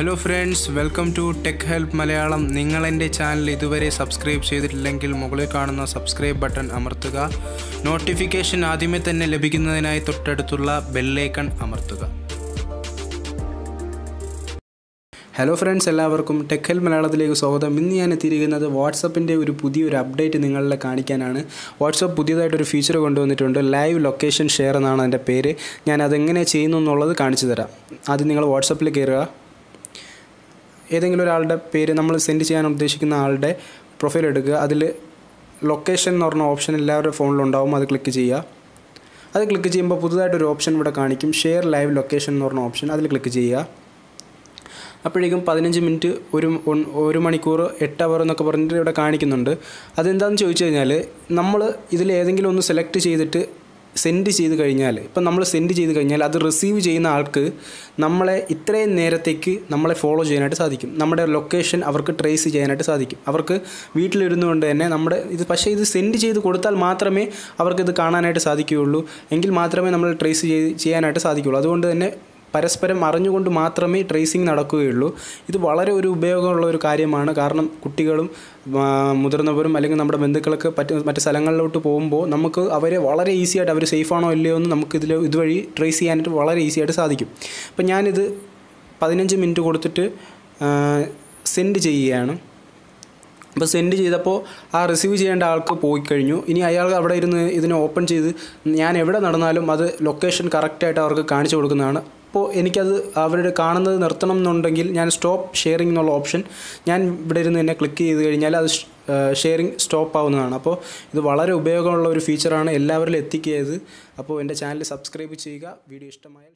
Hello friends welcome to tech help Malayalam നിങ്ങൾ എന്റെ channel ഇതുവരെ സബ്സ്ക്രൈബ് ചെയ്തിട്ടില്ലെങ്കിൽ മുകളിൽ കാണുന്ന സബ്സ്ക്രൈബ് ബട്ടൺ അമർത്തുക നോട്ടിഫിക്കേഷൻ ആദ്യമേ തന്നെ ലഭിക്കുന്നതിനായി തൊട്ടടുത്തുള്ള ബെല്ലൈക്കൺ അമർത്തുക ഹലോ ഫ്രണ്ട്സ് എല്ലാവർക്കും ടെക് ഹെൽ മലയാളത്തിലേക്ക് സ്വാഗതം. ഇന്ന് ഞാൻ എത്തിയിരിക്കുന്നത് വാട്സപ്പിന്റെ ഒരു പുതിയൊരു അപ്ഡേറ്റ് നിങ്ങളെ കാണിക്കാനാണ്. വാട്സപ്പ് പുതിയതായിട്ടൊരു ഫീച്ചർ കൊണ്ടുവന്നിട്ടുണ്ട്. ലൈവ് ലൊക്കേഷൻ ഷെയർ എന്നാണ് അതിന്റെ പേര്. ഞാൻ അതെങ്ങനെ ചെയ്യുന്നു എന്നുള്ളത് കാണിച്ചു തരാം. ആദ്യം നിങ്ങൾ വാട്സപ്പിൽ കയറുക ഏതെങ്കിലും ഒരാളുടെ പേര് നമ്മൾ സെൻഡ് ചെയ്യാൻ ഉദ്ദേശിക്കുന്ന ആളുടെ പ്രൊഫൈൽ എടുക്കുക. അതിൽ ലൊക്കേഷൻ എന്ന് പറഞ്ഞ ഓപ്ഷൻ എല്ലാവരുടെ ഫോണിലുണ്ടാവും അത് ക്ലിക്ക് ചെയ്യുക. അത് ക്ലിക്ക് ചെയ്യുമ്പോൾ പുതുതായിട്ടൊരു ഓപ്ഷൻ ഇവിടെ കാണിക്കും. ഷെയർ ലൈവ് ലൊക്കേഷൻ എന്ന് പറഞ്ഞ ഓപ്ഷൻ അതിൽ ക്ലിക്ക് ചെയ്യുക. അപ്പോഴേക്കും പതിനഞ്ച് മിനിറ്റ് ഒരു ഒരു മണിക്കൂർ എട്ട് അവർ എന്നൊക്കെ പറഞ്ഞിട്ട് ഇവിടെ കാണിക്കുന്നുണ്ട്. അതെന്താണെന്ന് ചോദിച്ചു കഴിഞ്ഞാൽ നമ്മൾ ഇതിൽ ഏതെങ്കിലും ഒന്ന് സെലക്ട് ചെയ്തിട്ട് സെൻഡ് ചെയ്ത് കഴിഞ്ഞാൽ ഇപ്പം നമ്മൾ സെൻഡ് ചെയ്ത് കഴിഞ്ഞാൽ അത് റിസീവ് ചെയ്യുന്ന ആൾക്ക് നമ്മളെ ഇത്രയും നേരത്തേക്ക് നമ്മളെ ഫോളോ ചെയ്യാനായിട്ട് സാധിക്കും. നമ്മുടെ ലൊക്കേഷൻ അവർക്ക് ട്രേസ് ചെയ്യാനായിട്ട് സാധിക്കും. അവർക്ക് വീട്ടിലിരുന്നു കൊണ്ട് തന്നെ നമ്മുടെ ഇത് പക്ഷേ ഇത് സെൻഡ് ചെയ്ത് കൊടുത്താൽ മാത്രമേ അവർക്കിത് കാണാനായിട്ട് സാധിക്കുകയുള്ളൂ. എങ്കിൽ മാത്രമേ നമ്മൾ ട്രേസ് ചെയ്ത് ചെയ്യാനായിട്ട് സാധിക്കുകയുള്ളൂ. അതുകൊണ്ട് തന്നെ പരസ്പരം അറിഞ്ഞുകൊണ്ട് മാത്രമേ ട്രേസിംഗ് നടക്കുകയുള്ളൂ. ഇത് വളരെ ഒരു ഉപയോഗമുള്ള ഒരു കാര്യമാണ്. കാരണം കുട്ടികളും മുതിർന്നവരും അല്ലെങ്കിൽ നമ്മുടെ ബന്ധുക്കളൊക്കെ പറ്റ മറ്റ് സ്ഥലങ്ങളിലോട്ട് പോകുമ്പോൾ നമുക്ക് അവരെ വളരെ ഈസി ആയിട്ട് അവർ ആണോ ഇല്ലയോ എന്ന് നമുക്ക് ഇതിൽ ഇതുവഴി ട്രേസ് ചെയ്യാനായിട്ട് വളരെ ഈസി ആയിട്ട് സാധിക്കും. അപ്പം ഞാനിത് പതിനഞ്ച് മിനിറ്റ് കൊടുത്തിട്ട് സെൻഡ് ചെയ്യുകയാണ്. അപ്പോൾ സെൻഡ് ചെയ്തപ്പോൾ ആ റിസീവ് ചെയ്യേണ്ട ആൾക്ക് പോയി കഴിഞ്ഞു. ഇനി അയാൾ അവിടെ ഇരുന്ന് ഇതിനെ ഓപ്പൺ ചെയ്ത് ഞാൻ എവിടെ നടന്നാലും അത് ലൊക്കേഷൻ കറക്റ്റായിട്ട് അവർക്ക് കാണിച്ചു കൊടുക്കുന്നതാണ്. അപ്പോൾ എനിക്കത് അവരുടെ കാണുന്നത് നിർത്തണം എന്നുണ്ടെങ്കിൽ ഞാൻ സ്റ്റോപ്പ് ഷെയറിംഗ് എന്നുള്ള ഓപ്ഷൻ ഞാൻ ഇവിടെ ഇരുന്ന് തന്നെ ക്ലിക്ക് ചെയ്ത് കഴിഞ്ഞാൽ അത് ഷെയറിംഗ് സ്റ്റോപ്പ് ആവുന്നതാണ്. അപ്പോൾ ഇത് വളരെ ഉപയോഗമുള്ള ഒരു ഫീച്ചറാണ് എല്ലാവരിലും എത്തിക്കിയത് അപ്പോൾ എന്റെ ചാനൽ സബ്സ്ക്രൈബ് ചെയ്യുക. വീഡിയോ ഇഷ്ടമായാൽ